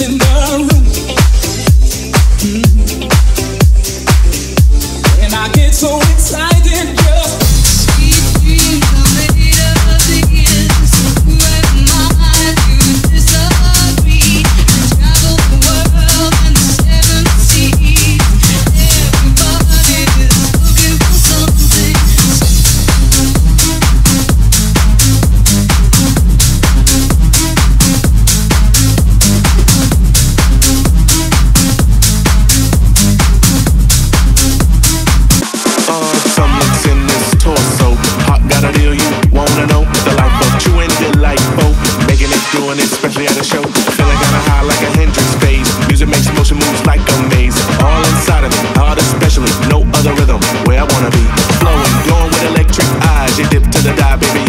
in baby.